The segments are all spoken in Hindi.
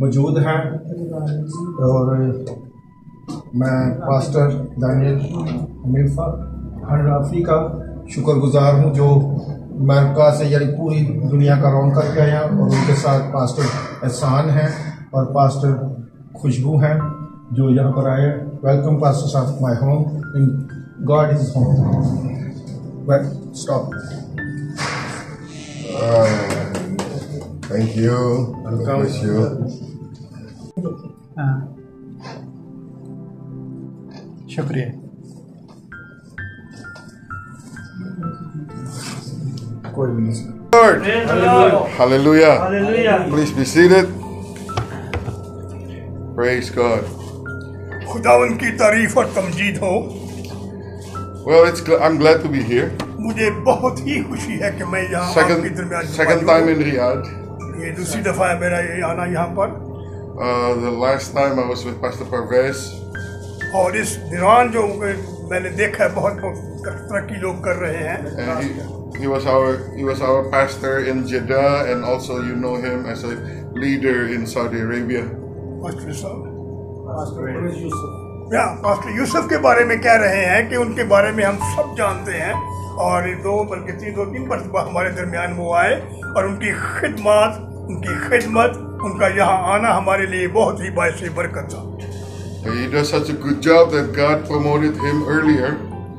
मौजूद हैं। और मैं पास्टर दानियल हमीफा हनराफी का शुक्रगुजार हूँ, जो अमेरिका से यानी पूरी दुनिया का रौन करके हैं और उनके साथ पास्टर एहसान हैं और पास्टर खुशबू हैं, जो यहाँ पर आए। वेलकम पास्टर साहब my home in God is home stop Thank you. God bless you. हाँ शुक्रिया कोई भी नहीं Lord. Hallelujah. Hallelujah. Please be seated. Praise God. खुदा उनकी तारीफ़ और तमजीद हो Well, it's gl- I'm glad to be here. मुझे बहुत ही खुशी है कि मैं यहाँ आपके दरमियान second time in Riyadh. ये दूसरी दफ़ा है मेरा ये आना यहाँ पर Uh, the last time I was with Pastor Parvez. और इस दौरान जो मैंने देखा है बहुत तरक्की लोग कर रहे हैं। He, he was our he was our pastor in Jeddah, and also you know him as a leader in Saudi Arabia. Pastor साहब या पास्टर यूसुफ के बारे में कह रहे हैं कि उनके बारे में हम सब जानते हैं। और दो बल्कि तीन दो तीन मरतबा हमारे दरमियान वो आए और उनकी खिदमत उनकी खिदमत उनका यहाँ आना हमारे लिए बहुत ही बायस बरकत था He does such a good job that God promoted him earlier.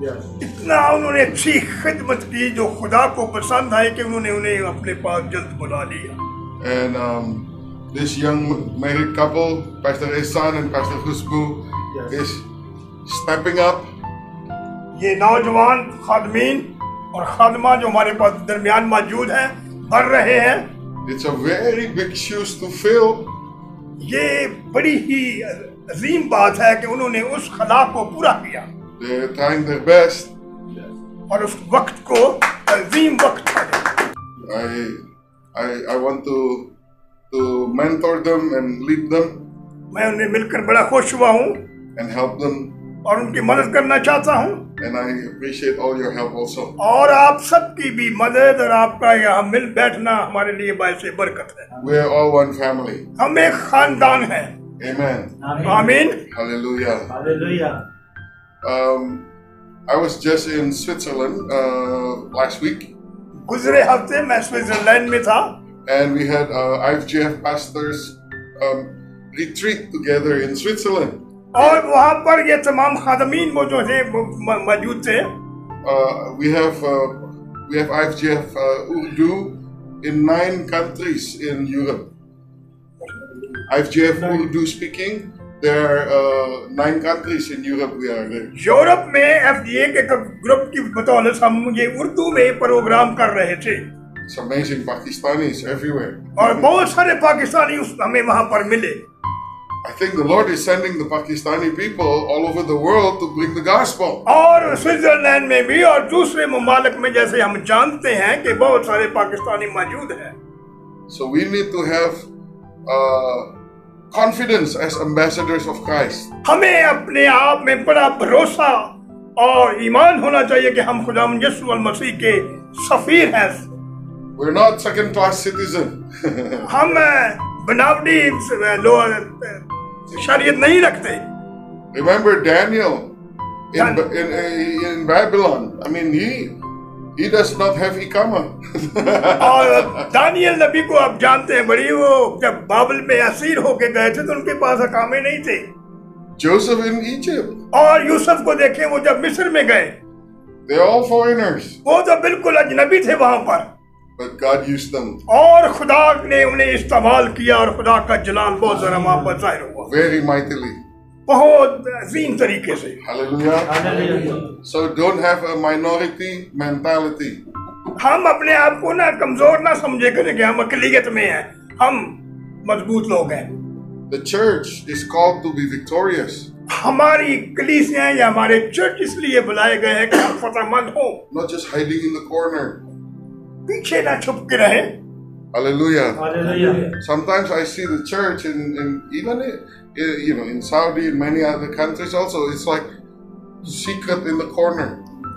Yes. इतना उन्होंने अच्छी खिदमत की जो खुदा को पसंद आई कि उन्होंने उन्हें अपने पास जल्द बुला लिया And um, this young married couple, Pastor Ehsan and Pastor Husbu, yes. is stepping up. ये नौजवान खादमीन और खादमा जो हमारे पास दरमियान मौजूद हैं बढ़ रहे हैं it's a very big shoes to fill ये बड़ी ही अजीम बात है कि उन्होंने उस खला को पूरा किया। दे थैंक द बेस्ट और उस वक्त को अजीम वक्त I I I want to to mentor them and lead them मैं उन्हें मिलकर बड़ा खुश हुआ हूँ। एंड हेल्प देम और उनकी मदद करना चाहता हूँ And I appreciate all your help also. और आप सबकी भी मदद और आपका यहाँ मिल बैठना हमारे लिए बायस बरकत है We're all one family. हम एक खानदान हैं Amen. आमीन Hallelujah. हालेलुया Um, I was just in Switzerland uh, last week, गुजरे हफ़्ते मैं स्विट्जरलैंड में था and we had uh, IFGF pastors um, retreat together in Switzerland. और वहाँ पर ये तमाम खादमीन वो जो थे मौजूद थे Uh, we have uh, we have IFGF uh, Urdu in nine countries in Europe. IFGF Urdu speaking. There are uh, nine countries in Europe. We are there. Europe में एफ़ के ग्रुप की बदौलत हम ये उर्दू में प्रोग्राम कर रहे थे It's amazing. Pakistanis everywhere. और बहुत सारे पाकिस्तानी उस हमें वहाँ पर मिले I think the Lord is sending the Pakistani people all over the world to bring the gospel. और स्विट्जरलैंड में भी और दूसरे ममालिक में जैसे हम जानते हैं कि बहुत सारे पाकिस्तानी मौजूद हैं So we need to have uh, confidence as ambassadors of Christ. हमें अपने आप में बड़ा भरोसा और ईमान होना चाहिए कि हम खुदा यसु अल मसीह के सफीर हैं We're not second class citizen. हम बनावटी लो शरीयत नहीं रखते। Remember Daniel in, Dan- in, in Babylon. I mean, he he does not have ikama. और दानियल नबी को आप जानते हैं बड़ी वो जब बाबल में असीर होके गए थे तो उनके पास अकामे नहीं थे। Joseph in Egypt. और यूसुफ को देखें वो जब मिस्र में गए। They're all foreigners, वो तो बिल्कुल अजनबी थे वहाँ पर। But God used them. और खुदा ने उन्हें इस्तेमाल किया और खुदा का जलाल बहुत जरा वहाँ पर ज़ाहिर हुआ very mightily. बहुत अजीम तरीके से। Hallelujah. Hallelujah. So don't have a minority mentality. हम अपने आप को ना कमजोर ना समझे करें कि हम अकेलियत में हैं। हम मजबूत The church is called to be victorious. हमारी कलीसियाँ या हमारे चर्च इसलिए बुलाए गए हैं कि हम फतहमंद हों। Not just hiding in the corner. पीछे ना छुप के Hallelujah. Hallelujah. Sometimes I see the church in in even it. you know in Saudi and many other countries also. It's like secret in the corner.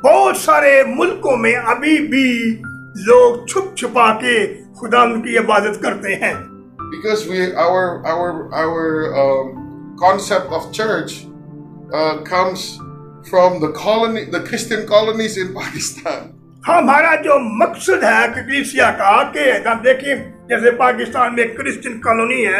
बहुत सारे मुल्कों में अभी भी लोग छुप छुपा के खुदा की इबादत करते हैं because we our our our um, concept of church uh, comes from the colony, the Christian colonies in Pakistan. हमारा जो मकसद है कलीसिया का कि हम देखिए जैसे पाकिस्तान में क्रिश्चियन कॉलोनी है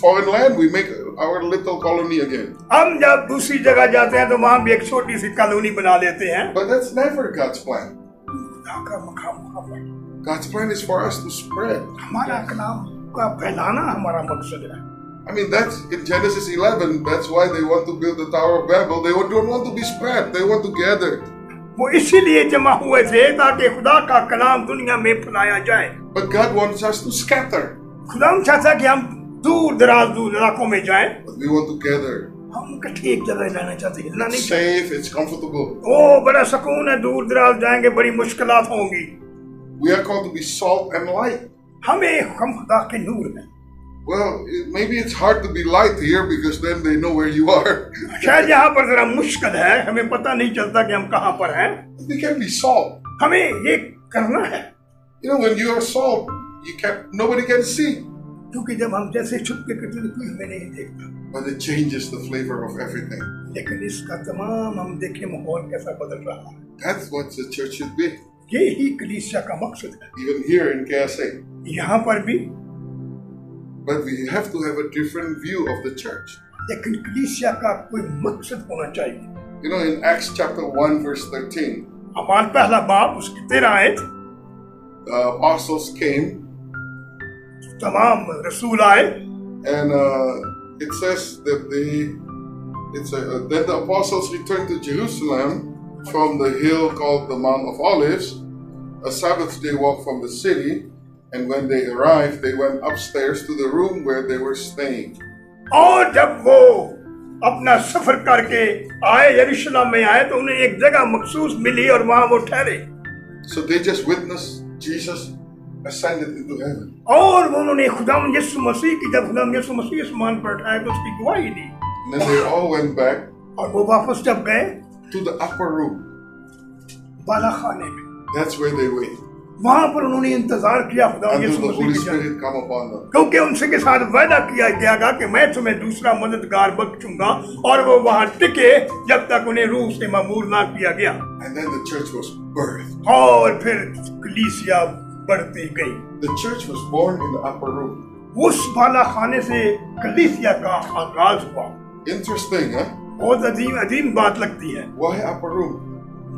foreign land, we make our little colony again. हम जब दूसरी जगह जाते हैं तो वहां भी एक छोटी सी कॉलोनी बना लेते हैं But that's never God's plan. खुदा का मकाम वहाँ पर। God's plan is for us to spread. हमारा कलाम का फैलाना हमारा मकसद है I mean, that's in Genesis 11. That's why they want to build the Tower of Babel. They don't want to be spread. They want to gather. वो इसीलिए जमा हुए थे ताकि खुदा का कलाम दुनिया में फैलाया जाए But God wants us to scatter. खुदा चाहता कि हम दूर दराज दूर इलाकों में जाएँ But we want to gather. हम इकट्ठे एक जगह रहना चाहते हिलना नहीं safe. It's comfortable. ओ बड़ा सुकून है दूर दराज जाएँगे बड़ी मुश्किलात होंगी We are called to be salt and light. हमें हम खुदा के नूर हैं Well, maybe it's hard to be light here because then they know where you are. शायद यहाँ पर जरा मुश्किल है हमें पता नहीं चलता कि हम कहाँ पर हैं we can be salt. हमें ये करना है You know, when you are salt, you can nobody can see, क्योंकि जब हम जैसे छुप के करते तो कोई हमें नहीं देखता but it changes the flavor of everything. लेकिन इसका तमाम हम देखें माहौल कैसा बदल रहा है That's what the church should be. ये ही कलीसिया का मकसद है Even here in KSA. यहाँ पर भी But we have to have a different view of the church. लेकिन कलीसिया का कोई मकसद होना चाहिए You know, in Acts chapter 1, verse 13, हमारा पहला बाप उसकी तेरह आयत the apostles came तमाम रसूल आए and uh, it says that they, it's a, then the apostles returned to Jerusalem from the hill called the Mount of Olives, a Sabbath day walk from the city. And when they arrived, they went upstairs to the room where they were staying. और जब वो अपना सफर करके आए यरूशलेम में आए तो उन्हें एक जगह मखसूस मिली और वहां वो ठहरे So they just witnessed Jesus ascended into heaven. और उन्होंने खुदा यीशु मसीह की जब खुदा यीशु मसीह आसमान पर उठाए तो उसकी गवाही दी And then they all went back और वो वापस जब गए to the upper room. बाला खाने में That's where they waited वहाँ पर उन्होंने इंतज़ार किया खुदा यीशु मसीह. क्योंकि उनसे के साथ वायदा किया गया था कि मैं तुम्हें दूसरा मददगार बख्शूँगा और वो वहाँ टिके जब तक उन्हें रूह से मामूर ना किया गया And then the church was birthed. और फिर कलीसिया बढ़ती गई The church was born in the upper room. उस बाला खाने से कलीसिया का आगाज़ हुआ Interesting, huh? बहुत अजीम अजीम बात लगती है Why upper room?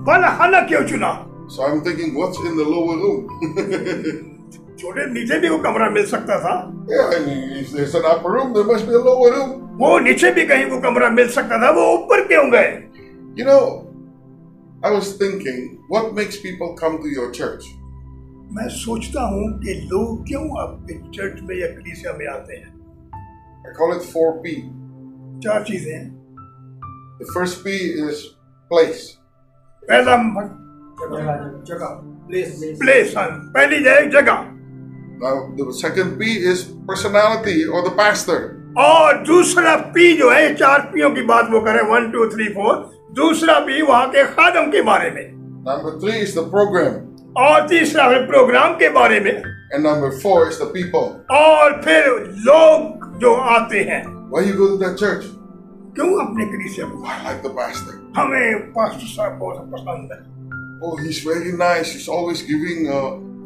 बाला खाना क्यों चुना So I'm thinking, what's in the lower room? छोटे नीचे भी वो कमरा मिल सकता था yeah, I mean, if there's an upper room, there must be a lower room. वो नीचे भी कहीं वो कमरा मिल सकता था वो ऊपर क्यों गए You know, I was thinking, what makes people come to your church? मैं सोचता हूँ कि लोग क्यों आपके चर्च में या कलीसिया में आते हैं। I call it 4P. चार चीज़ें हैं। The first P is place. पहला म- जगह। प्लेस पहली जगह जगह। Now, the second P is personality or the pastor. और दूसरा पी जो है चार पियों की बात वो करें। वन टू थ्री फोर दूसरा पी वहाँ के खादम के बारे में। Number three is the program. और तीसरा है प्रोग्राम के बारे में And number four is the people. और फिर लोग जो आते हैं Why you go to that church? क्यों अपने कलीसिया में I like the pastor. हमें पास्टर साहब बहुत पसंद है Oh, he's very nice. He's always giving uh,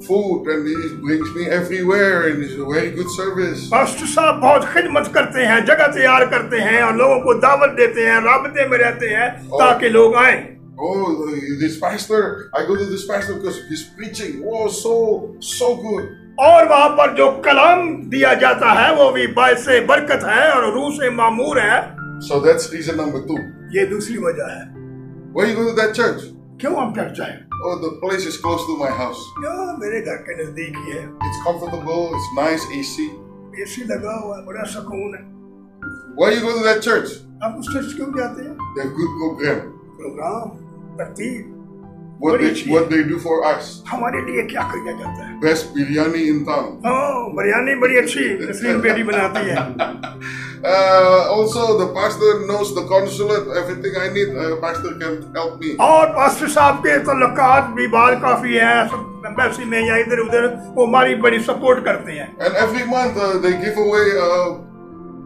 food and he brings me everywhere and he's a very good service. Pastor साहब बहुत खिदमत करते हैं जगह तैयार करते हैं और लोगों को दावत देते हैं राबते में रहते हैं ताकि लोग आए Oh, this pastor, I go to this pastor because he's preaching. Oh, so, so good. और वहां पर जो कलाम दिया जाता है वो भी बायस बरकत है और रूह से मामूर है So that's reason number two. ये दूसरी वजह है Why you go to that church? क्यों हम चर्च आए Oh, the place is close to my house. यार मेरे घर के नजदीक ही है It's comfortable, it's nice, AC. AC लगा हुआ है बड़ा सुकून है Why you go to that church? आप उस चर्च क्यों जाते हैं They have good program. Programme तरतीब what What they, what they do for us. हमारे लिए क्या किया जाता है biryani in town. हाँ बिरयानी बड़ी अच्छी तस्लीम बेटी बनाती है Uh, also, the pastor knows the consulate, everything I need. Uh, pastor can help me. और पास्टर साहब के तल्लुकात भी बाल काफ़ी हैं एम्बेसी में या इधर उधर वो हमारी बड़ी सपोर्ट करते हैं And every month uh, they give away uh,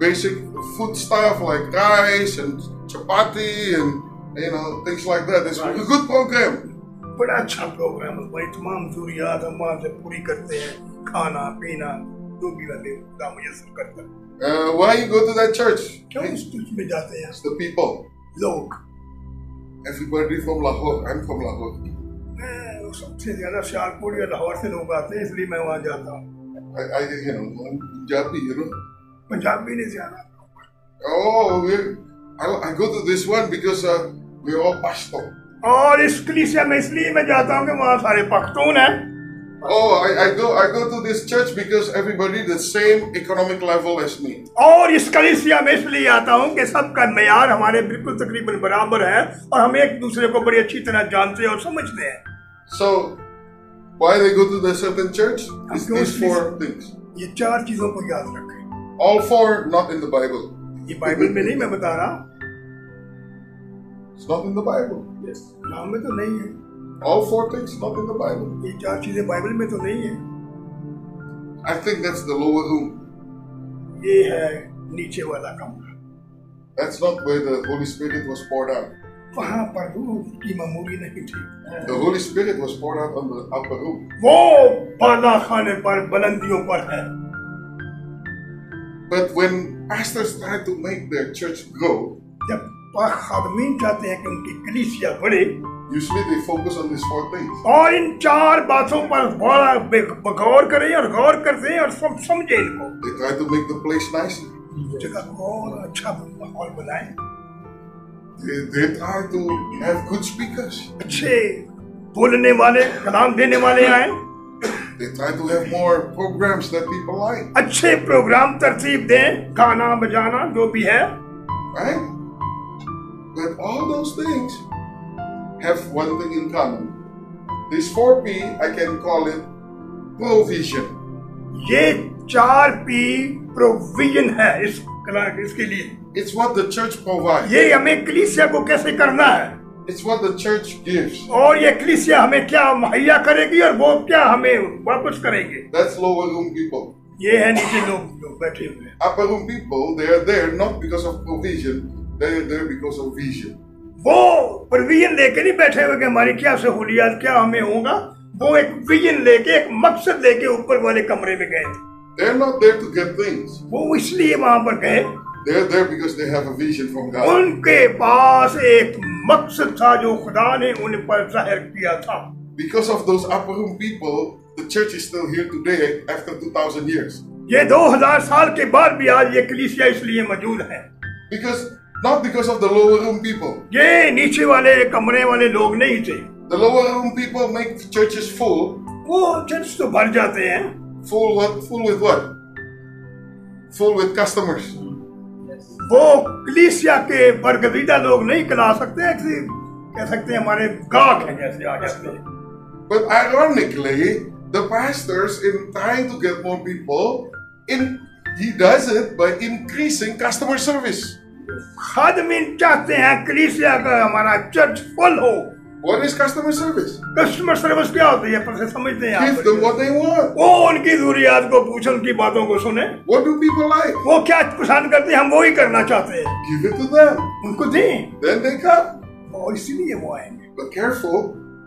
basic food stuff like rice and chapati and you know things like that. It's a good program. बड़ा अच्छा प्रोग्राम है भाई तमाम जरूरियात हम वहाँ से पूरी करते हैं खाना पीना जो भी हमें खुदा मुयसर करता है Uh, why you go to that church? क्यों इस चीज में जाते हैं It's the people. लोग Everybody from Lahore. I'm from Lahore. मैं सबसे ज्यादा सियालकोट या लाहौर से लोग आते हैं इसलिए मैं वहाँ जाता हूँ I, I you know, I'm Punjabi, you know. Punjabi नहीं ज्यादा Oh, we're, I, I go to this one because uh, we're all Pashto. और इस कलीसिया में इसलिए मैं जाता हूँ कि वहाँ सारे पख्तून हैं Oh, I, I go I go to this church because everybody the same economic level as me. और इस कलीसिया में इसलिए आता हूँ कि सबका मैार हमारे बिल्कुल तकरीबन बराबर है और हम एक दूसरे को बड़ी अच्छी तरह जानते हैं और समझते हैं So, why they go to the certain church? It's क्यों these इस- four things. ये चार चीजों को याद रखें All four not in the Bible. ये बाइबल में नहीं मैं बता रहा It's not in the Bible. नाम में तो नहीं है All four things not in the Bible. ये चार चीजें बाइबल में तो नहीं है I think that's the lower room. ये है नीचे वाला कमरा That's not where the Holy Spirit was poured out. वहां पर रूह की मामूली नहीं थी The Holy Spirit was poured out on the upper room. वो बाला खाने पर बुलंदियों पर है But when pastors try to make their church grow, जब खादमीन चाहते हैं कि उनकी कलीसिया बढ़े usually they focus on these four things. और इन चार बातों पर बड़ा गौर करें और गौर करते हैं और सब समझे इनको They try to make the place nicer. जगह और अच्छा माहौल बनाए They, they try to have good speakers. अच्छे बोलने वाले कलाम देने वाले आए They try to have more programs that people like, अच्छे प्रोग्राम तरतीब दें गाना बजाना जो भी है right? But all those things have one thing in common. This 4P, I can call it provision. ये चार पी प्रोविजन है इस कला इसके लिए It's what the church provides. ये हमें कलीसिया को कैसे करना है It's what the church gives. और ये कलीसिया हमें क्या मुहैया करेगी और वो क्या हमें वापस करेंगे That's lower room people. ये है नीचे लोग जो बैठे हुए हैं Upper room people, they are there not because of provision, they are there because of vision. वो प्रोविज़न लेके नहीं बैठे हुए कि हमारी क्या सहूलियात क्या हमें होगा वो एक विजन लेके एक मकसद लेके ऊपर वाले कमरे में गए They're not there to get things. वो इसलिए वहाँ पर गए They're there because they have a vision from God. उनके पास एक मकसद था जो खुदा ने उन पर ज़ाहिर किया था Because of those upper room people, the church is still here today after 2000 years. ये 2000 साल के बाद भी आज ये कलीसिया इसलिए मौजूद है Because not because of the lower room people. ये नीचे वाले कमरे वाले लोग नहीं थे The lower room people make churches full. वो चर्च तो भर जाते हैं Full what? Full with what? Full with customers. वो कलीसिया के बरगजीदा लोग नहीं कला सकते ऐसे कह सकते हैं हमारे गाहक हैं जैसे आ जाते हैं But ironically, the pastors, in trying to get more people, in he does it by increasing customer service. खादमीन चाहते हैं कलीसिया का हमारा चर्च फुल हो What is customer service? Customer service क्या होती है पर समझते हैं Give आप them what they want. वो उनकी जरूरियात को पूछे उनकी बातों को सुने What do people like? वो क्या पसंद करते हैं हम वो ही करना चाहते हैं Give it to them. उनको दें Then they come. और इसीलिए वो आएँगे But careful,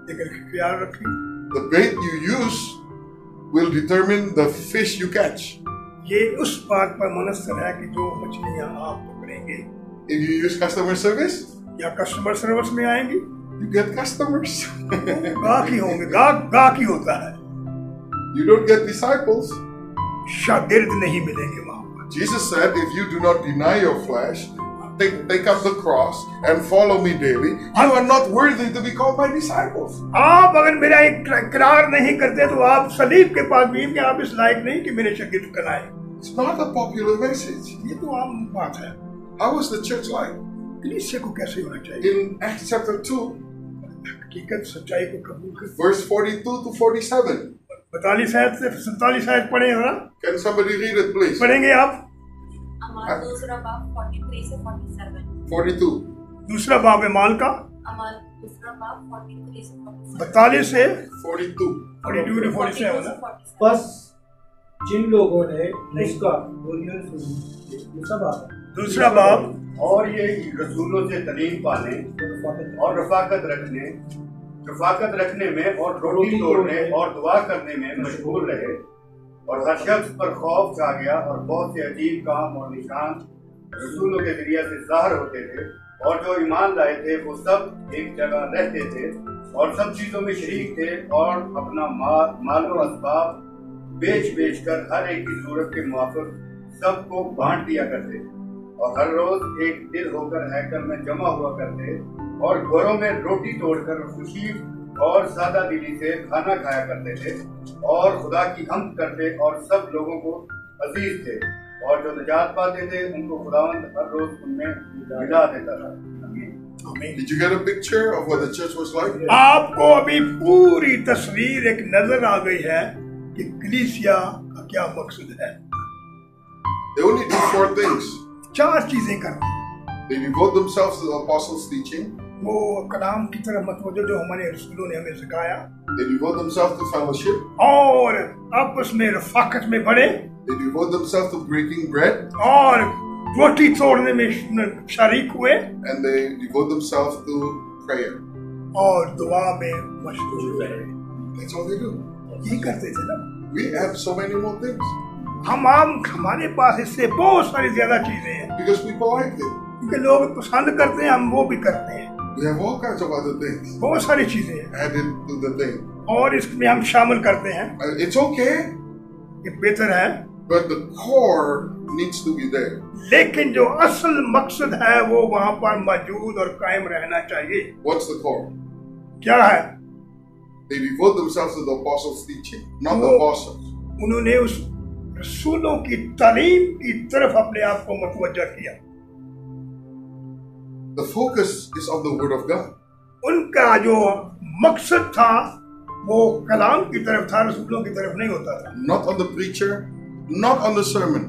लेकिन ख्याल रखें the bait you use will determine the fish you catch. ये उस बात पर मुनसर है कि जो मछलियाँ आप करेंगे if you use customer service या कस्टमर सर्विस में आएँगे यू गेट कस्टमर्स गाक होंगे गाक गाक होता है यू डोंट गेट डिसाइपल्स शागिर्द नहीं मिलेंगे वहाँ Jesus said, if you do not deny your flesh, take, take up the cross and follow me daily, you are not worthy to be called my disciples. आप अगर मेरा इकरार नहीं करते तो आप सलीब के पास भी इनके आप इस लायक नहीं कि मेरे शकित कलाएँ। It's not a popular message. ये तो आम बात है। How was the church like? कलीसिया को कैसे होना चाहिए? In Acts chapter 2, हकीकत सच्चाई को कबूल कर Verse 42 to 47. बतालीस आयत से सैतालीस आयत पढ़े जरा Can somebody read it, please? पढ़ेंगे आप? अमाल दूसरा बाब 43 से 47 42. दूसरा बाब है माल का। अमाल दूसरा बाब 43 से 47 बतालीस से 42. Forty two to forty 42 seven से 47 बस जिन लोगों ने उसका बोलिए सुनिए दूसरा बात दूसरा बाब और ये रसूलों से तलीम पाने और रफाकत रखने रफाकत रखने में और रोटी तोड़ने और दुआ करने में मशगूल रहे। और हर शख्स पर खौफ छा गया और बहुत से अजीब काम और निशान रसूलों के ज़रिए से ज़ाहिर होते थे और जो ईमान लाए थे वो सब एक जगह रहते थे और सब चीज़ों में शरीक थे और अपना माल मालो असबाब बेच बेच कर हर एक की ज़रूरत के मुआफिक सबको बांट दिया करते और हर रोज एक दिल होकर हैकल में जमा हुआ करते और घरों में रोटी तोड़कर खुशी और सादा दिली से खाना खाया करते थे और खुदा की हम करते और सब लोगों को अज़ीज़ थे और जो निजात पाते थे उनको खुदावंद हर रोज उनमें मिला देता था Did you get a picture of what the church was like? आपको अभी पूरी तस्वीर एक नज़र आ गई है कि कलीसिया का क्या मकसद है They only do four things. चार चीजें करते हैं They devote themselves to the apostles' teaching. वो कलाम की तरफ मतवजो जो हमारे रसूलों ने हमें सिखाया They devote themselves to fellowship. और आपस में रफाकत में बढ़े They devote themselves to breaking bread. और रोटी तोड़ने में शरीक हुए And they devote themselves to prayer. और दुआ में मशगूल रहे That's all they do. यही करते थे ना We have so many more things हम आम हमारे पास इससे बहुत सारी ज़्यादा चीज़ें हैं। क्योंकि लोग पसंद करते हैं हम वो भी करते हैं। बहुत सारी चीज़ें और इसमें हम शामिल करते हैं। इट्स ओके ये बेहतर है। But the core needs to be there लेकिन जो असल मकसद है वो वहाँ पर मौजूद और कायम रहना चाहिए। व्हाट्स द कोर क्या है? They devote themselves to the apostles teaching not the apostles. उन्होंने उस रसूलों की तालीम की तरफ़ अपने आप को मतवजा किया The focus is on the Word of God. उनका जो मकसद था वो कलाम की तरफ़ था रसूलों की तरफ़ नहीं होता था not on the preacher, not on the sermon.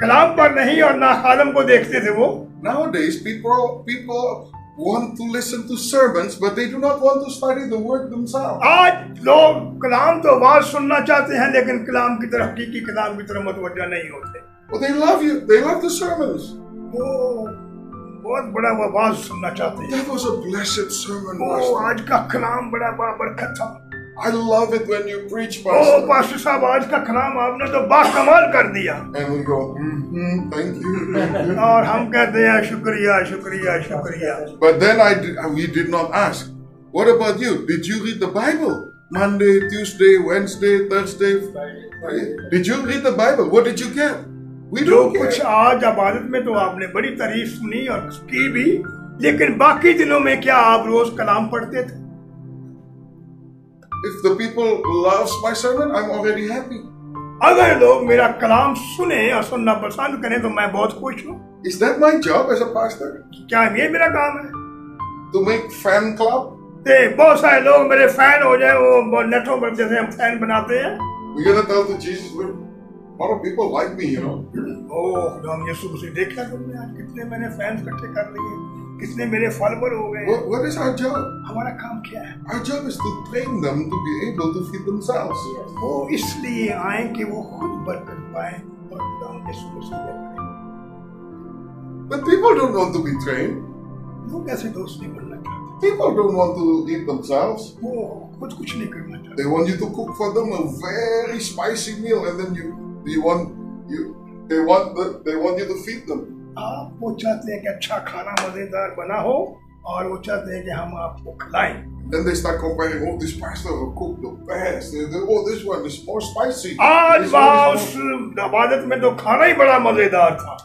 कलाम पर नहीं और ना खालम को देखते थे वो Nowadays, people people want to listen to sermons, but they do not want to study the word themselves. आज लोग कलाम तो आवाज सुनना चाहते हैं लेकिन कलाम की तरफ हकीकी कलाम की तरफ मतवजा नहीं होते But they love you. They love the sermons. वो बहुत बड़ा वो आवाज सुनना चाहते हैं That was a blessed sermon, वो Pastor. आज का कलाम बड़ा बड़ा बरकत था I love it when you preach, O Pastor. Pastor साहब आज का कलाम आपने तो बाकमाल कर दिया And we go, mm-hmm, thank you, thank you. और हम कहते हैं शुक्रिया शुक्रिया शुक्रिया But then I did, we did not ask. What about you? Did you read the Bible? Monday, Tuesday, Wednesday, Thursday, Friday. Did you read the Bible? What did you get? We जो don't कुछ care. आज आबादत में तो आपने बड़ी तारीफ सुनी और की भी लेकिन बाकी दिनों में क्या आप रोज कलाम पढ़ते थे If the people loves my sermon, I'm already happy. अगर लोग मेरा कलाम सुने और सुनना पसंद करें तो मैं बहुत खुश हूँ Is that my job as a pastor? क्या ये मेरा काम है To make fan club? ते बहुत सारे लोग मेरे फैन हो जाए वो नेटों पर जैसे हम फैन बनाते हैं We're gonna tell to Jesus, "Look, a lot of people like me, you know. ओह हम यीशु मसीह देखा तुमने आज कितने मैंने फैन इकट्ठे कर लिए कितने मेरे फॉलोवर हो गए What, what is our job? हमारा काम क्या है Our job is to train them to be able to feed themselves. Yes. वो इसलिए आए कि वो खुद बरकत पाए और खुदा उनके शुरू से करें But people don't want to be trained. लोग ऐसे दोस्त नहीं बनना चाहते People don't want to eat themselves. वो खुद कुछ नहीं करना चाहते They want you to cook for them a very spicy meal, and then you you want you they want the, they want you to feed them. आप वो चाहते हैं कि अच्छा खाना मज़ेदार बना हो और वो चाहते हैं कि हम आपको खिलाएँ Then they start comparing. Oh, this pastor will cook the best. They- oh, this one is more spicy. आज उस. इबादत में तो खाना ही बड़ा मज़ेदार था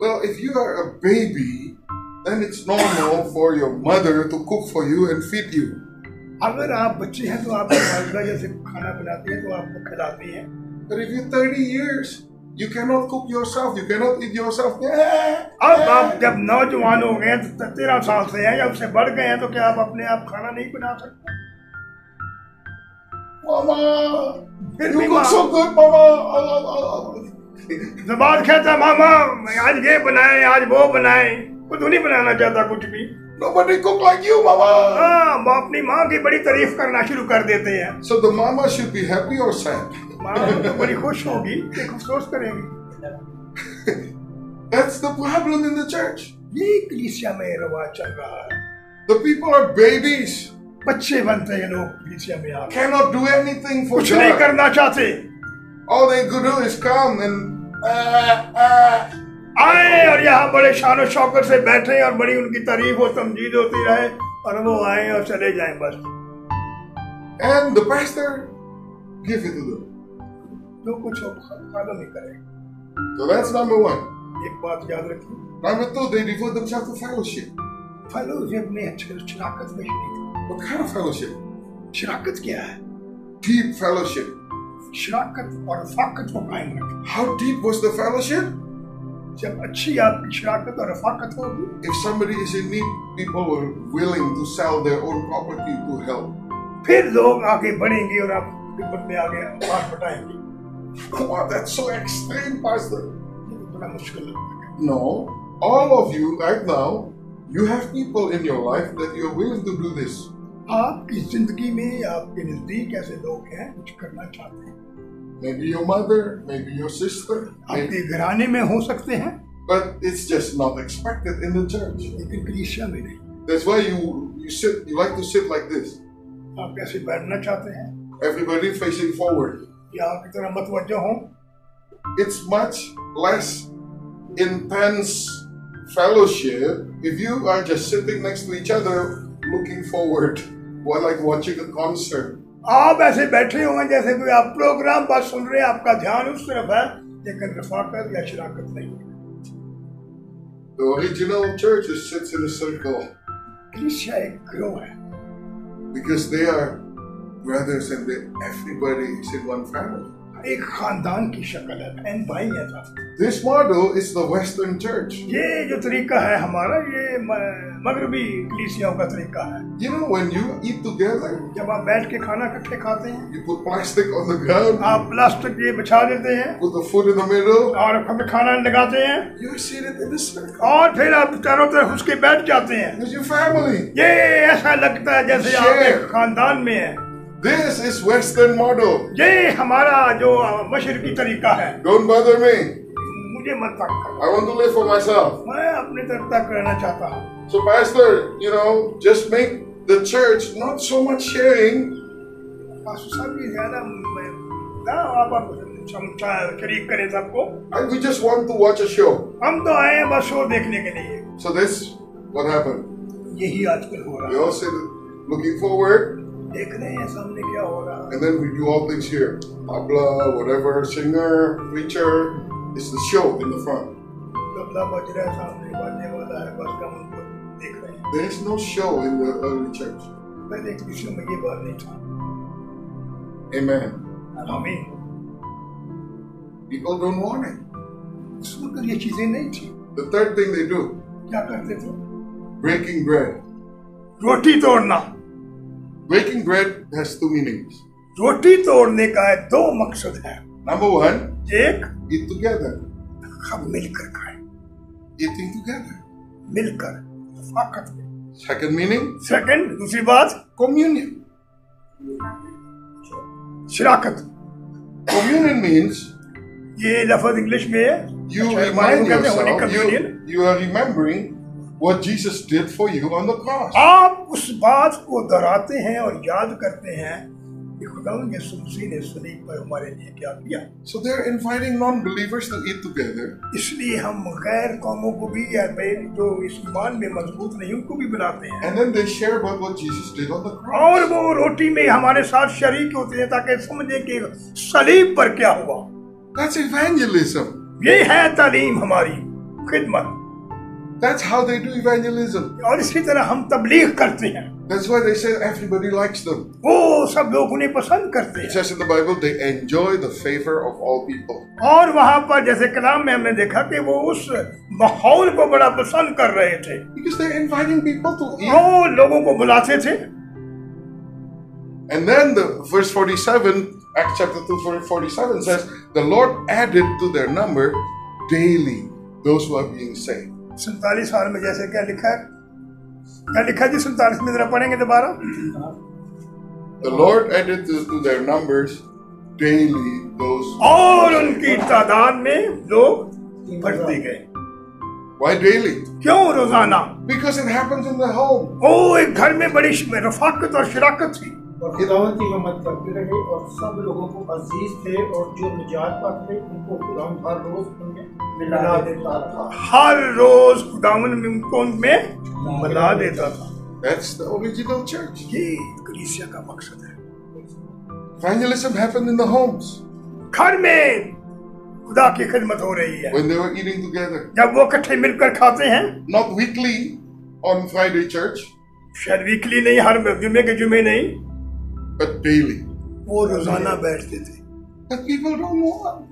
Well, if you are a baby, then it's normal for your mother to cook for you and feed you. अगर आप बच्चे हैं तो आपकी वालदा जैसे खाना बनाती है तो आपको खिलाती है But if you're 30 years, You cannot cook yourself. You cannot eat yourself. Yeah. अब आप जब नौजवान हो गए तो तेरह साल से हैं या उससे बढ़ गए हैं तो क्या आप अपने आप खाना नहीं बना सकते Mama, फिर you भी look माँ- so good, Mama. Ah, ah, ah. जबान कहता मामा आज ये बनाए आज वो बनाए खुद नहीं बनाना चाहता कुछ भी Nobody cook like you, Mama. हाँ वो अपनी माँ की बड़ी तारीफ करना शुरू कर देते हैं So the mama should be happy or sad? माँ तो बड़ी खुश होगी कि अफसोस करेंगी That's the problem in the church. ये कलीसिया में रवाज चल रहा है The people are babies, बच्चे बनते हैं लोग कलीसिया में आके cannot do anything for कुछ नहीं God. करना चाहते All they could do is come and ah, ah. आए और यहाँ बड़े शान शौकत से बैठे और बड़ी उनकी तारीफ़ और तमजीद होती रहे और वो आए और चले जाए बस। एंड दर गिफ्ट कुछ नहीं करे। तो एक बात याद रखिए। नंबर टू फेलोशिप में अच्छे शराकत में शरीक शराकत क्या है? जब अच्छी आपकी शराकत और रफाकत होगी If somebody is in need, people were willing to sell their own property to help. फिर लोग आगे बढ़ेंगे और आप खिदमत में आगे बात बढ़ाएंगे Wow, that's so extreme, Pastor. ये तो बड़ा मुश्किल लगता है No, all of you right now, you have people in your life that you are willing to do this. आपकी जिंदगी में आपके नजदीक ऐसे लोग हैं कुछ करना चाहते हैं Maybe your mother, maybe your sister, maybe, आपके घराने में हो सकते हैं but it's just not expected in the church. लेकिन कलीसिया में नहीं That's why you you sit. You like to sit like this. आप कैसे बैठना चाहते हैं Everybody facing forward. या आपकी तरह मतवजह हो It's much less intense fellowship if you are just sitting next to each other, looking forward, or like watching a concert. आप ऐसे बैठे होंगे जैसे कोई आप प्रोग्राम बात सुन रहे हैं आपका ध्यान उस तरफ़ है लेकिन रफाकत या शराकत नहीं है The original church sits in a circle ग्रोह है because they are brothers and they, everybody is in one family. एक खानदान की शक्ल है बहन भाई है सब This model is the Western church. ये जो तरीका है हमारा ये म- मगरबी कलीसियाओं का तरीका है You know, when you eat together, जब आप बैठ के खाना इकट्ठे खाते हैं you put plastic on the ground, आप प्लास्टिक ये बिछा देते हैं put the food in the middle, और हमें खाना लगाते हैं you're seated in a circle. और फिर आप चारों तरफ उसके बैठ जाते हैं It's your family. ये ऐसा लगता है जैसे आप Share. एक खानदान में हैं This is Western model. ये हमारा जो मशरकी तरीका है Don't bother me. मुझे मत तंग करो I want to live for myself. मैं अपने तरफ तक रहना चाहता हूँ So, Pastor, you know, just make the church not so much sharing, pastor साहब ये ज्यादा मैं- ना आप आप समझा शरीक करें सबको and we just want to watch a show. हम तो आए हैं बस शो देखने के लिए So, this what happened. यही आजकल हो We रहा all sit looking forward, है देख रहे हैं सामने क्या हो रहा है and then we do all things here. Tabla, whatever, singer, preacher. It's the show in the front. Tabla बज रहा है सामने बजने वाला है बस हम उनको देख रहे हैं There is no show in the early church. पहले कृषि में ये बात नहीं था Amen. आमीन People don't want it. उस वक्त ये चीजें नहीं थी The third thing they do, क्या करते थे breaking bread. रोटी तोड़ना Breaking bread has two meanings. रोटी तोड़ने का है दो मकसद है Number one, एक eat together. हम मिलकर खाएँ Eating together. मिलकर रफाकत में Second meaning, सेकंड दूसरी बात communion. शराकत Communion means ये लफज इंग्लिश में है you अच्छा, remind हैं yourself, you, you are remembering what Jesus did for you on the cross. आप उस बात को दोहराते हैं और याद करते हैं ने पर हमारे लिए क्या किया So they're inviting non-believers to eat together. इसलिए हम गैर कौमों को भी या जो इस ईमान में मज़बूत नहीं उनको भी बुलाते हैं And then they share about what Jesus did on the cross. और वो रोटी में हमारे साथ शरीक होते हैं ताकि समझे कि सलीब पर क्या हुआ That's evangelism. ये है तालीम हमारी खिदमत That's how they do evangelism. और इसी तरह हम तबलीग करते हैं That's why they say everybody likes them. वो सब लोग उन्हें पसंद करते It हैं says in the Bible they enjoy the favor of all people. और वहां पर जैसे कलाम में हमने देखा कि वो उस माहौल को बड़ा पसंद कर रहे थे Because they're inviting people to eat. वो लोगों को बुलाते थे And then the verse 47, Acts chapter 2, verse 47 says, The Lord added to their number daily those who are being saved. सैतालीस साल में जैसे क्या लिखा है क्या लिखा जी सैतालीस में जरा पढ़ेंगे दोबारा The Lord added to, to their numbers daily those. और उनकी तादाद में लोग बढ़ते गए Why daily? क्यों रोज़ाना Because it happens in the home. ओ एक घर में बड़ी रफाकत और शराकत थी और खुदावन की हिम्मत करते रहे और सब लोगों को अज़ीज़ थे और जो निजात पाते थे उनको खुदावन हर रोज उनमें मिला देता था। हर रोज खुदावन में उनको उनमें मिला देता था। That's the original church. ये कलीसिया का मकसद है। Evangelism happened in the homes. घर में खुदा की खिदमत हो रही है। When they were eating together. जब वो इकट्ठे मिलकर खाते हैं। Not weekly on Friday church, शायद वीकली नहीं हर जुमे के जुमे नहीं। But daily. वो रोज़ाना बैठते थे But people don't.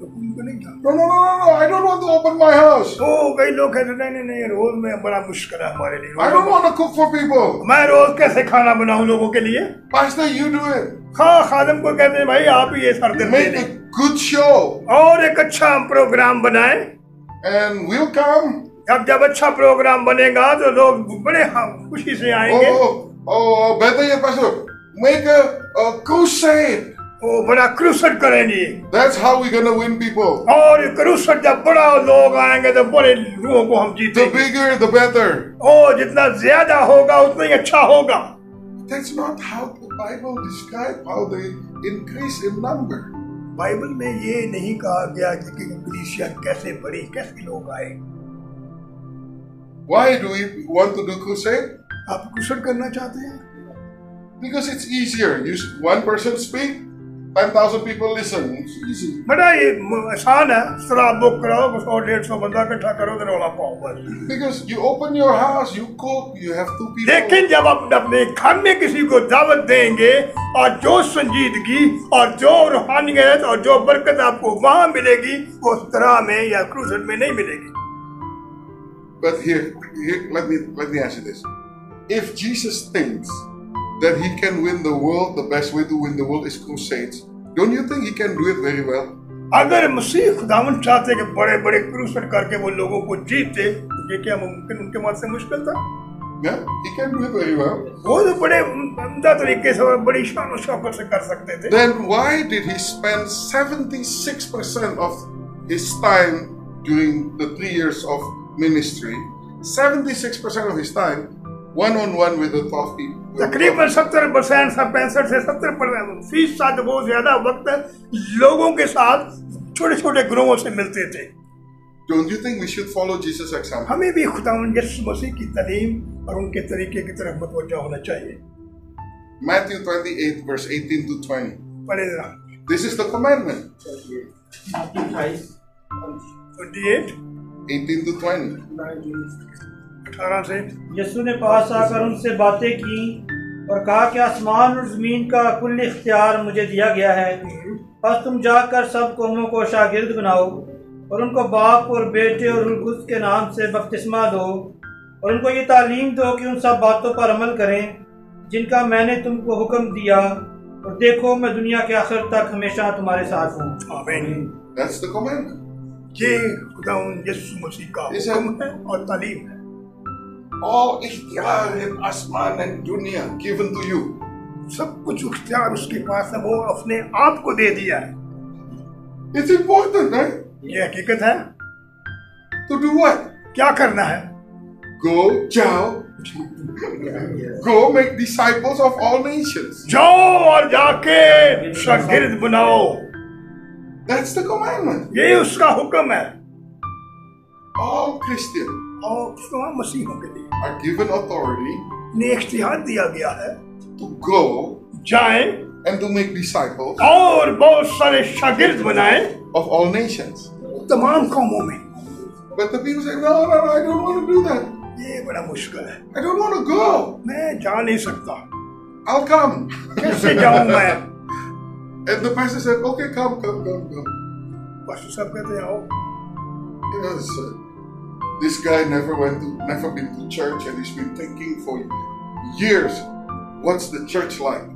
तो नहीं था No, no, no, no, no. I don't want to open my house. तो कई लोग कहते नहीं नहीं नहीं रोज में बड़ा मुश्किल है हमारे लिए I don't want to cook for people. मैं रोज कैसे खाना बनाऊँ लोगों के लिए Pastor, you do it. खा खादम को कहते हैं भाई आप ही ये सर दे Make a good show. और एक अच्छा प्रोग्राम बनाए And we'll come. अब जब अच्छा प्रोग्राम बनेगा तो लोग बड़े हाँ- खुशी से Oh, आएँगे oh, oh, oh, better yet, Pastor. Make a, a crusade. वो बड़ा क्रूसट करेंगे That's how we're going to win people. और क्रूसट जब बड़ा लोग आएँगे तो बड़े लोगों को हम The bigger, the better. और जितना ज़्यादा होगा उतना ही अच्छा होगा That's not how the Bible describes how they increase in number. Bible में ये नहीं कहा गया कि कलीसिया कैसे बढ़ी कैसे लोग आए Why do we want to do crusade? आप क्रूसट करना चाहते हैं Because it's easier. You one person speak, ten thousand people listen. It's easy. बड़ा ये म- आसान है शराब बुक कराओ सौ डेढ़ सौ बंदा इकट्ठा करो तो रौला पाओ बस Because you open your house, you cook, you have two people. लेकिन जब आप अपने घर में किसी को दावत देंगे और जो संजीदगी और जो रूहानियत और जो बरकत आपको वहां मिलेगी वो उस तरह में या क्रूसट में नहीं मिलेगी But here, here, let me let me ask you this: If Jesus thinks that he can win the world, the best way to win the world is crusades. Don't you think he can do it very well? अगर मसीह खुदावन चाहते कि बड़े बड़े क्रूसट करके वो लोगों को जीते तो ये क्या मुमकिन उनके मत से मुश्किल था Yeah, he can do it very well. वो तो बड़े उम्दा तरीके से और बड़ी शान और शौकत से कर सकते थे Then why did he spend 76% of his time during the three years of ministry? 76% of his time one on one with the 12 people. तकरीबन सत्तर परसेंट सब पैंसठ से सत्तर फीसद वो ज्यादा वक्त लोगों के साथ छोटे छोटे ग्रोहों से मिलते थे Don't you think we should follow Jesus' example? हमें भी खुदा यसु मसीह की तालीम और उनके तरीके की तरफ मुतवजा होना चाहिए Matthew 28, verse 18 to 20. पढ़े जरा This is the commandment. अट्ठाईस 28 18 to 20. अठारह से। यीशु ने पास आकर उनसे बातें की और कहा कि आसमान और ज़मीन का कुल इख्तियार मुझे दिया गया है। बस तुम जाकर सब कौमों को शागिर्द बनाओ और उनको बाप और बेटे और रुलगुस के नाम से बपतिस्मा दो और उनको ये तालीम दो कि उन सब बातों पर अमल करें जिनका मैंने तुमको हुक्म दिया। और देखो मैं दुनिया के आखिर तक हमेशा तुम्हारे साथ हूँ. ये खुदा यसु मसीह का हुक्म है और तालीम है। और इख्तियार आसमान एंड दुनिया गिवन टू यू सब कुछ इख्तियार उसके पास है वो अपने आप को दे दिया है। इट्स इंपॉर्टेंट है ये हकीकत है। तो डू व्हाट क्या करना है? गो जाओ। Go make disciples of all nations जाओ और जाके शागिर्द बनाओ। दैट्स द कमांडमेंट ये उसका हुक्म है। ऑल क्रिश्चियन और तमाम मसीहों के लिए are given authority ने इख्तियार दिया गया है to go जाएं and to make disciples और बहुत सारे शागिर्द बनाएं of all nations. तमाम कौमों में But the people say, no, no, no, I don't want to do that. ये बड़ा मुश्किल है I don't want to go. मैं जा नहीं सकता I'll come. कैसे जाऊं मैं And the pastor said, okay, come, come, come, come. बस सब कहते हैं आओ You know, this, uh, this guy never went to, never been to church, and he's been thinking for years, what's the church like?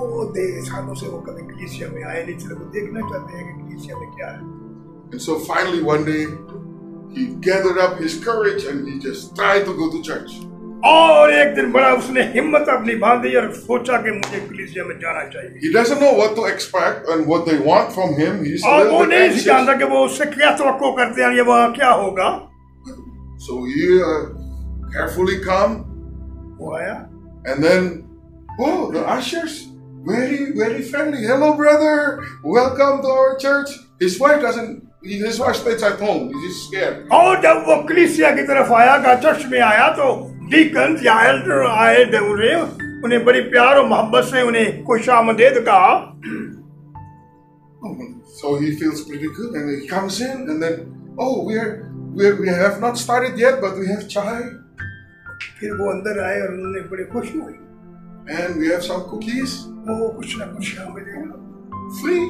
वो दे सालों से वो कभी कलीसिया में आए नहीं थे वो देखना चाहते हैं कि कलीसिया में क्या है And so finally, one day, he gathered up his courage and he just tried to go to church. और एक दिन बड़ा उसने हिम्मत अपनी बांधी और सोचा कि मुझे कलीसिया में जाना चाहिए He doesn't know what to expect and what they want from him. He's a और little वो bit नहीं anxious. जानता कि वो उससे क्या तो करते हैं ये वहाँ क्या होगा So he uh, carefully come, वो आया and then, oh, the ushers, very, very friendly. Hello, brother. Welcome to our church. His wife doesn't. His wife stays at home. He's just scared. और जब वो कलीसिया की तरफ आया का चर्च में आया तो डीकन या एल्डर आए थे उन्हें उन्हें बड़ी प्यार और मोहब्बत से उन्हें खुश आमदेद कहा So he feels pretty good, and he comes in, and then, oh, we're, we're we have not started yet, but we have chai, फिर वो अंदर आए और उन्होंने बड़े खुश हुए and we have some cookies, वो कुछ ना कुछ हमें देगा free.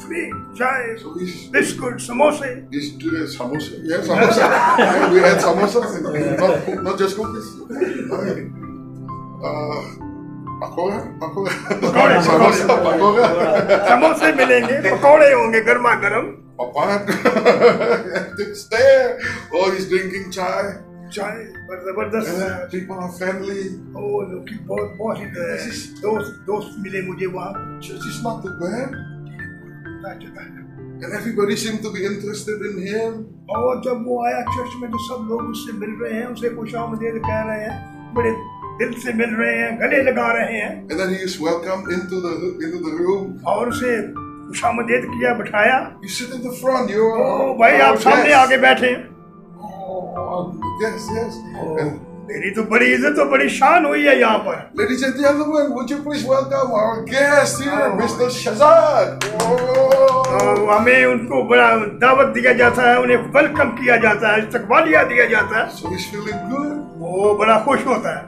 फ्री चाय So बिस्कुट समोसे he's doing samosa. Yeah, samosa. We had samosas, not not just cookies. Uh, Pakoda, samosa, pakoda. समोसे मिलेंगे पकौड़े होंगे गर्मा गर्म Papan, it's there. Oh, he's drinking chai. चाय बड़ And जबरदस्त then people are friendly. ओ लोग की बहुत बहुत ही दोस्त दोस्त मिले मुझे वहाँ Church is not too bad. पता चला है। And everybody seemed to be interested in him. और जब वो आया चर्च में तो सब लोग उससे मिल रहे हैं उसे खुश आमदेद कह रहे हैं बड़े दिल से मिल रहे हैं गले लगा रहे हैं And then he is welcomed into the into the room. और उसे सामदेद किया बिठाया। भाई आप सामने आगे बैठे मेरी तो बड़ी इज़्ज़त और बड़ी शान हुई है यहाँ पर। oh. हमें उनको बड़ा दावत दिया जाता है उन्हें वेलकम किया जाता है इस्तकबालिया दिया जाता है। वो बड़ा खुश होता है।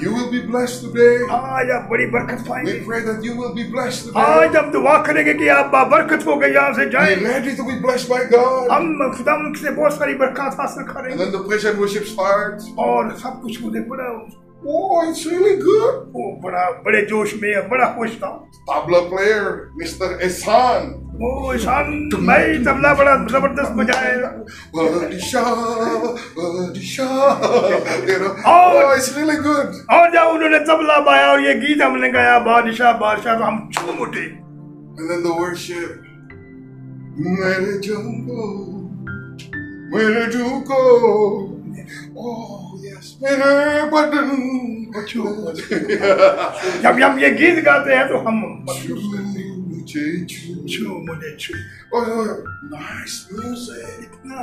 You will be blessed today. आज आप बड़ी बरकत पाएंगे We pray that you will be blessed today. आज हम दुआ करेंगे कि आप बाबरकत हो गए यहाँ से Be जाए ready to be blessed by God. हम खुदा से बहुत सारी बरकत हासिल And करेंगे then the praise and worship starts. और सब कुछ मुझे बड़ा Oh, it's really good. वो बड़ा बड़े जोश में बड़ा खुश था Tabla player, Mr. Ehsan. वो ईशान भाई तबला बड़ा जबरदस्त बजाए Badisha, Badisha. You know, Oh. oh, it's really good. और जब उन्होंने तबला पाया और ये गीत हमने गाया बादशाह बादशाह तो हम झूम उठे And then the worship. Mere junko, mere junko. Oh, yes. Mere badan. जब हम ये गीत गाते हैं तो हम महसूस करते हैं Muche chu. छू मुझे छू Oh, nice music. इतना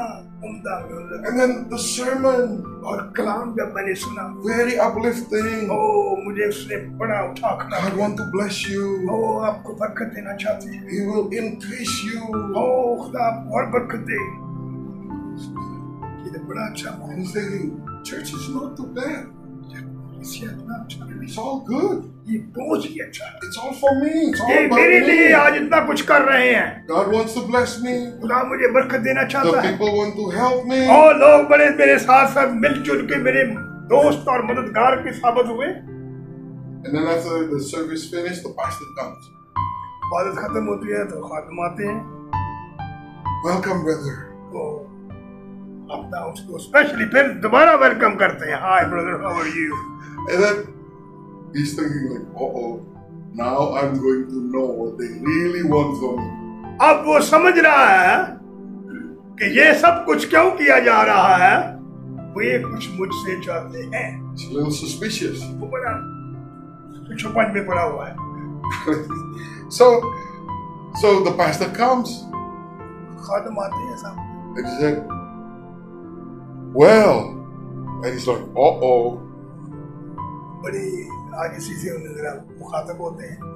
उम्दा music And then the sermon, और कलाम जब मैंने सुना very uplifting. ओ मुझे उसने बड़ा उठा खड़ा God want to bless you. ओ आपको बरकत देना चाहते हैं He will increase you. ओ खुदा आपको और बरकत दे ये तो बड़ा अच्छा And माहौल he's thinking, church is not too bad. इससे इतना अच्छा नहीं। It's all good. ये बहुत ही अच्छा है It's all for me. It's all ये मेरे लिए आज इतना कुछ कर रहे हैं God wants to bless me. खुदा मुझे बरकत देना चाहता है people want to help me. और लोग बड़े मेरे साथ साथ मिलजुल के मेरे दोस्त और मददगार के साबित हुए And then after the service finished, the pastor comes. इबादत खत्म होती है तो खातम आते हैं Welcome, brother. तो अपना उसको स्पेशली फिर दोबारा वेलकम करते हैं hi brother how are you And then he's thinking like, uh oh, now I'm going to know what they really want from me. अब वो समझ रहा है कि ये सब कुछ क्यों किया जा रहा है वो ये कुछ मुझसे चाहते हैं It's a little suspicious. वो बड़ा छुपन में पड़ा हुआ है so, so the pastor comes खातम आते हैं सब and he said, Well, and he's like, uh oh. बड़ी आगे से उन्हें जरा मुखातब होते हैं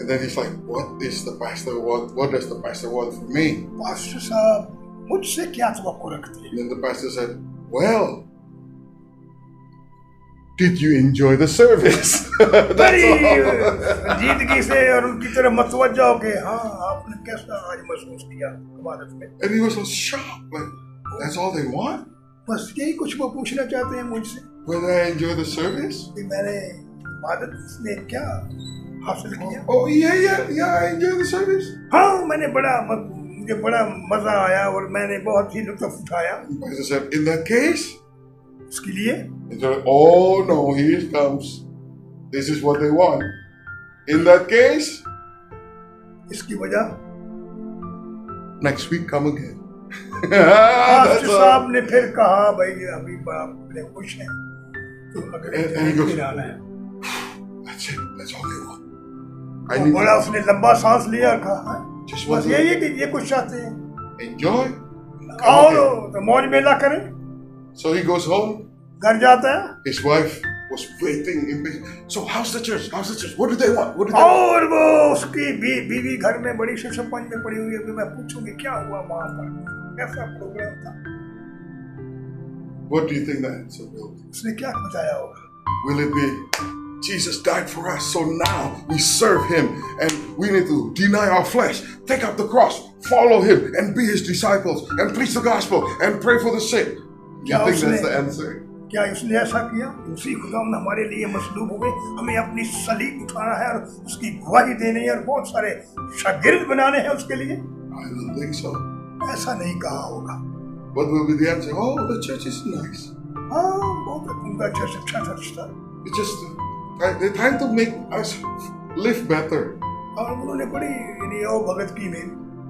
And then he's like, What is the pastor want? What does the pastor want from me? Pastor साहब मुझसे क्या तो रखते हैं And then the pastor said, Well, did you enjoy the service? That's बड़ी all. संजीदगी से और उनकी तरफ मतवजा हो के हाँ आपने कैसा आज महसूस किया इबादत में And he was so shocked. Like, that's all they want? बस यही कुछ वो पूछना चाहते हैं मुझसे Whether I enjoy the service? मैंने इबादत में क्या हासिल किया Oh, yeah, yeah, yeah, I enjoy the service. हाँ मैंने बड़ा मुझे बड़ा मज़ा आया और मैंने बहुत ही लुत्फ उठाया Pastor said, in that case, उसके लिए It's like, oh no, here it comes. This is what they want. In that case, इसकी वजह next week come again. साहब ने फिर कहा भाई अभी आप खुश हैं तो उसने लंबा सांस लिया कहा हाँ, बस यही कि ये कुछ चाहते हैं। तो, तो मौज मेला करें। सो ही गोस होम घर जाता है। His wife was waiting in so how is the church how is the church what do they want what do they वो उसकी बीवी घर में बड़ी शिक्षा में पड़ी हुई है मैं पूछूँगी क्या हुआ वहाँ पर? कैसा programme What do you think the answer will be? उसने क्या बताया होगा Will it be Jesus died for us, so now we serve him and we need to deny our flesh, take up the cross, follow him, and be his disciples, and preach the gospel, and pray for the sick? You Yeah, think that's उसने- the answer? क्या उसने ऐसा किया उसी खुदा हमारे लिए मसलूब हुए हमें अपनी सलीब उठाना है और उसकी गवाही देनी है और बहुत सारे शागिर्द बनाने हैं उसके लिए I don't think so. ऐसा नहीं कहा होगा What will be the answer? Oh, the church is nice. हाँ बहुत उनका अच्छा शिक्षा था It's just uh, they're trying to make us live better.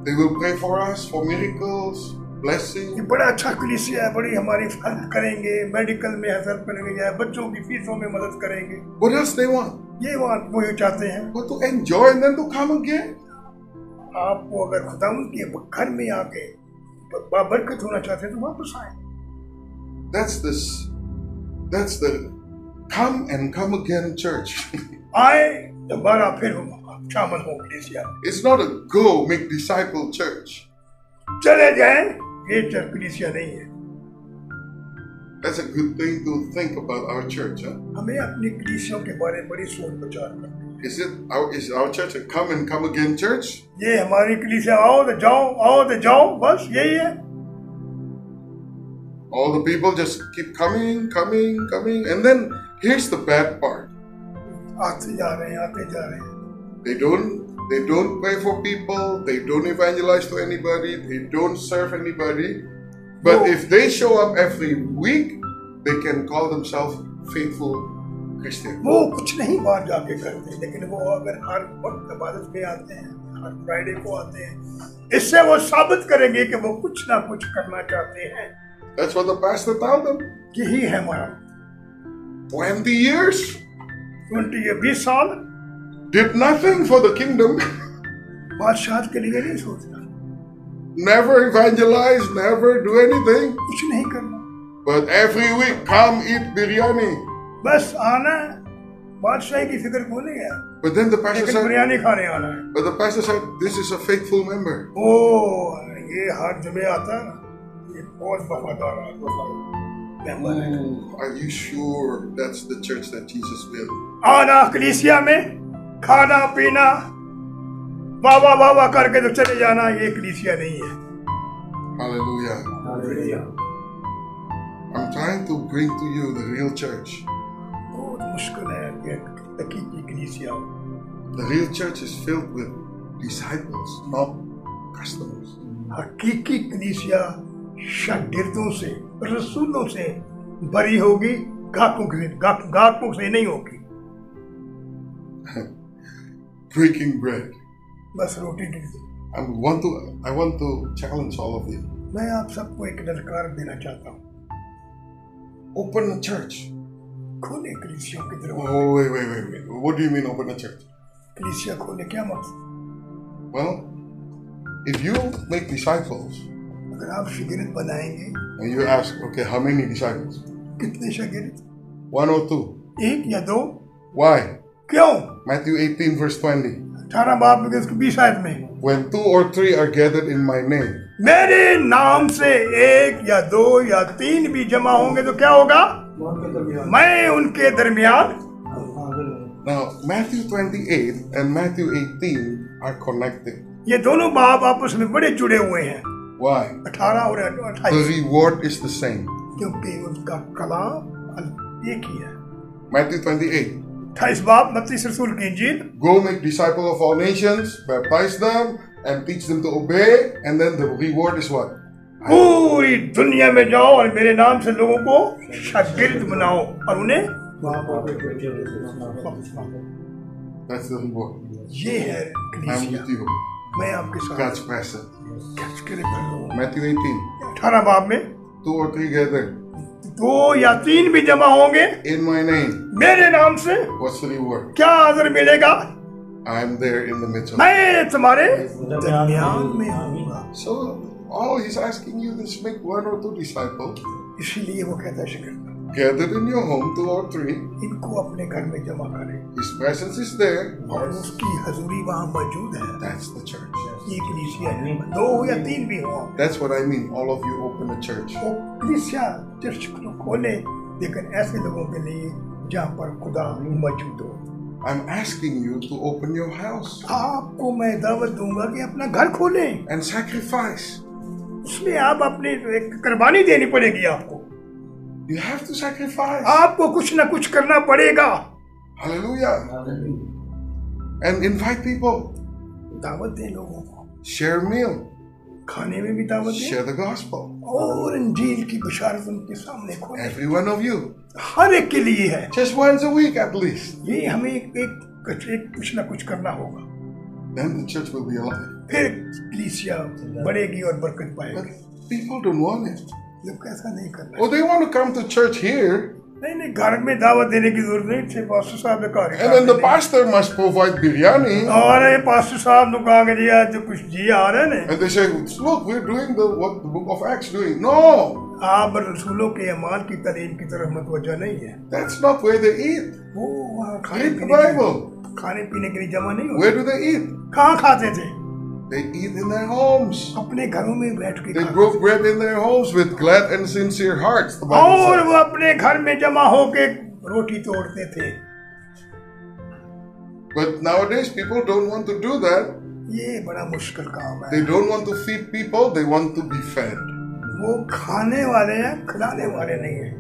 They will pray for us for miracles, blessing. ये बड़ा अच्छा कलिसिया है बड़ी हमारी हेल्प करेंगे मेडिकल में हेल्प करेंगे या बच्चों की फीसों में मदद करेंगे What else they want? ये वो वो ये चाहते हैं But to enjoy and then to come again. आपको अगर खुदा के घर में आके बरकत होना चाहते हैं तो वापस आए That's this. That's the come and come again church. आए दोबारा फिर हम शामिल हो कलिसिया में। it's not a go make disciple church. चले जाए ये चर्च कलिसिया नहीं है That's a good thing to think about our church. Huh? हमें अपनी कलिसियों के बारे में बड़ी सोच विचार करनी Is it our is our church a come and come again church? है। ये हमारी कलिसिया आओ तो जाओ आओ तो जाओ बस यही है All the people just keep coming, coming, coming, and then here's the bad part. आते जा रहे हैं आते जा रहे हैं They don't they don't pray for people, they don't evangelize to anybody, they don't serve anybody. But No. if they show up every week, they can call themselves faithful Christian. वो कुछ नहीं बाहर जाके करते लेकिन वो अगर हर वक्त इबादत में आते हैं हर फ्राइडे को आते हैं इससे वो साबित करेंगे कि वो कुछ ना कुछ करना चाहते हैं That's what the pastor told them. यही है हमारा 20 years ट्वेंटी ये बीस साल did nothing for the kingdom. बादशाह के लिए नहीं सोचना never evangelize, never do anything. कुछ नहीं करना But every week, come eat biryani. बस आना है बादशाही की फ़िक्र को नहीं है But then the pastor said, biryani खाने आना है but the pastor said, this is a faithful member. ओ ये हर जगह आता है ये बहुत वफादार मेंबर है Are you sure that's the church that Jesus will? आना कलीसिया में खाना पीना वाह वाह वाह करके तो चले जाना ये कलीसिया नहीं है Hallelujah. I'm trying to bring to you the real church. बहुत मुश्किल है कि हकीकी कलीसिया हो। The real church is filled with disciples, not customers. हकीकी कलीसिया शागिर्दों से रसूलों से भरी होगी गाहकों से गाहकों से नहीं होगी Breaking bread. बस रोटी I want to I want to challenge all of you. मैं आप सबको एक ललकार देना चाहता हूँ Open a church. खोले कलिसिया के दरवाजे? ओए ओए मीन ओपन द चर्च खोले क्या मतलब well if you make disciples अगर आप शागिर्द बनाएँगे and you ask okay how many disciples कितने शागिर्द वन और टू एक या दो? व्हाई क्यों? मैथ्यू 18 वर्स 20 अठारह बाप में इसको बीस आयत में। When two or three are gathered in my name, मेरे नाम से एक या दो या तीन भी जमा होंगे तो क्या होगा? मैं उनके दरमियान now Matthew 28 and Matthew 18 are connected. ये दोनों बाप आपस में बड़े जुड़े हुए हैं Why? अठारह और The अट्ठाईस reward is the same. क्योंकि उनका कलाम एक ही है Matthew 28. अट्ठाईस बाप बत्तीस रसूल की इंजील Go make disciples of all nations, baptize them, and teach them to obey, and then the reward is what? पूरी दुनिया में जाओ और मेरे नाम से लोगों को शागिर्द बनाओ और उन्हें ये है मैं आपके साथ मैं तो तीन अठारह बाब में। दो और तीन गए थे। दो या तीन भी जमा होंगे। इन माय नेम मेरे नाम से। क्या आदर मिलेगा? I am there in the middle मैं तुम्हारे दरमियान में आऊँगा। सो all he's asking you is make one or two disciples, इसीलिए वो कहता है शिकर gathered in your home, two or three. इनको अपने घर में जमा करें His presence is there. और उसकी हजूरी वहाँ मौजूद है That's the church. ये कलीसिया है दो या तीन भी हो That's what I mean. All of you open a church. वो कलीसिया चर्च को खोले लेकिन ऐसे लोगों के लिए जहाँ पर खुदा मौजूद हो I'm asking you to open your house आपको मैं दावत दूँगा कि अपना घर खोलें and sacrifice. उसमें आप अपनी कुर्बानी देनी पड़ेगी आपको You have to sacrifice. आपको कुछ ना कुछ करना पड़ेगा Hallelujah. And invite people. दावत दें लोगों को Share meal. खाने में भी दावत दें Share the gospel. और इंजील की बशारत उनके सामने खोलें Every one of you. हर एक के लिए है Just once a week at least. ये हमें एक, एक कुछ ना कुछ करना होगा Then the church will be alive. फिर लीसिया बढ़ेगी और बरकत पाएगी। पीपल डोंट वांट इट लोग ऐसा नहीं कर रहे ओ they want to come to church here नहीं नहीं घर में दावत देने की ज़रूरत नहीं थे पास्टर साहब ने कहा and the pastor must provide biryani और ये पास्टर साहब लोग आ गए जी आज तो कुछ जी आ रहे हैं। And they say look we are doing the what the book of Acts doing no आप रसूलों के अमाल की तरीन की तरफ़ मतवजह नहीं है। That's not where they eat वो खाने पीने के लिए जमा नहीं हो वेयर डू दे ईट कहाँ खाते थे? They eat in their homes. अपने घरों में बैठ के They खाते broke bread in their homes with glad and sincere hearts. The थे। Bible और says. वो अपने घर में जमा होके रोटी तोड़ते थे But nowadays, people don't want to do that. ये बड़ा मुश्किल काम है They don't want to feed people. They want to be fed. वो खाने वाले हैं खिलाने वाले नहीं है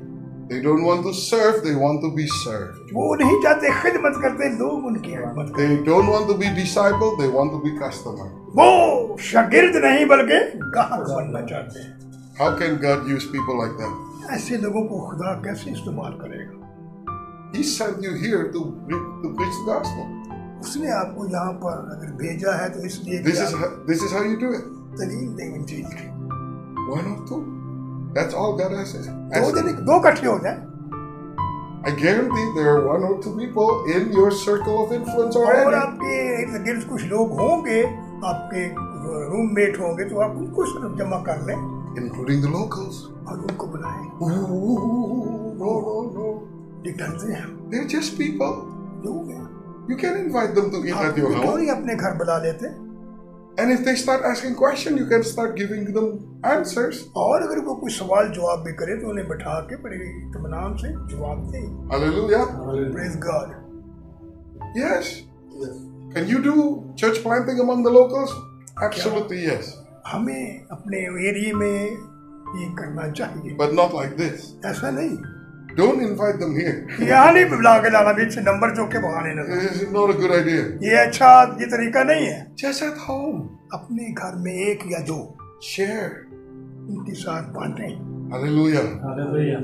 They don't want to serve. They want to be served. वो नहीं चाहते खिदमत करते लोग उनकी खिदमत करते They don't want to be disciple. They want to be customer. वो शागिर्द नहीं बल्कि गाहक बनना चाहते हैं How can God use people like that? ऐसे लोगों को खुदा कैसे इस्तेमाल करेगा He sent you here to pre- to preach the gospel. उसने आपको यहाँ पर अगर भेजा है तो इसलिए कि This is आप how, this is how you do it. दलील दें इंजील की One or two. That's all God asks. दो Ask- दिन दो इकट्ठे हो जाए I guarantee there are one or two people in your circle of influence और already. आपके इर्द गिर्द कुछ लोग होंगे आपके रूममेट होंगे तो आप उनको सिर्फ जमा कर लें including the locals. और उनको बुलाएं Ooh, no, no, no. ये डरते हैं They're just people. लोग हैं You can invite them to eat आप at your उनको क्यों house. नहीं अपने घर बुला लेते And if they start asking questions, you can start giving them answers. और अगर वो कोई सवाल जवाब भी करे तो उन्हें बैठा के बड़े इत्मीनान से जवाब दें Hallelujah. Praise God Yes. Can you do church planting among the locals? Absolutely yes. हमें अपने एरिया में ये करना चाहिए But not like this. ऐसा नहीं Don't invite them here. यहाँ नहीं बुला के लाना बीच नंबर चौक के बहाने ना This is not a good idea. ये अच्छा ये तरीका नहीं है Just at home. अपने घर में एक या दो Share. उनके साथ बांटें Hallelujah. Hallelujah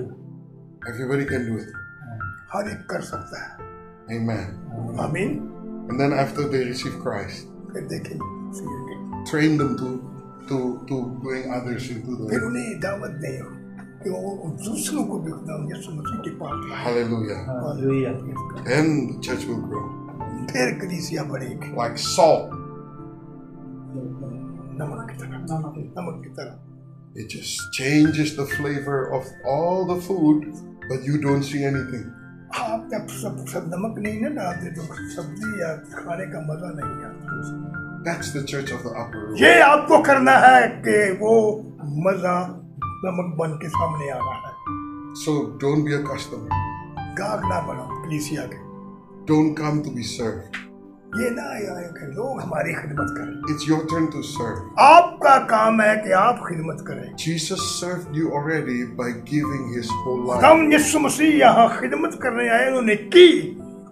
Everybody can do it. हर एक कर सकता है Amen. आमीन And then after they receive Christ, फिर देखें train them to to to bring others into the. फिर उन्हें दावत दें दूसरों को भी खुदा यीशु मसीह के पास Hallelujah. Hallelujah Then the church will grow फिर कलीसिया बढ़ेगी like salt. नमक की तरह नमक की तरह It just changes the flavor of all the food, but you don't see anything. आप जब सब सब नमक नहीं ना डालते तो सब्ज़ी या खाने का मज़ा नहीं आता That's the church of the upper room. ये आपको करना है कि वो मज़ा नमक बन के सामने आ रहा है। So don't be a customer गाग ना बनो प्लीज़ के don't come to be serve ये ना आए के लोग हमारी खिदमत करें। It's your turn to serve आपका काम है कि आप खिदमत करें। Jesus serve you already by giving his whole life हम यीशु मसीह यहाँ खिदमत करने आए उन्होंने की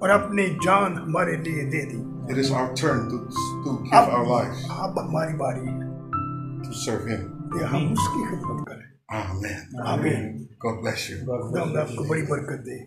और अपनी जान हमारे लिए दे दी। It is our turn to to give our life अब हमारी बारी है टू सर्व हिम हम उसकी खिदमत करें। Amen. आमीन God bless you. खुदा आपको बड़ी बरकत दे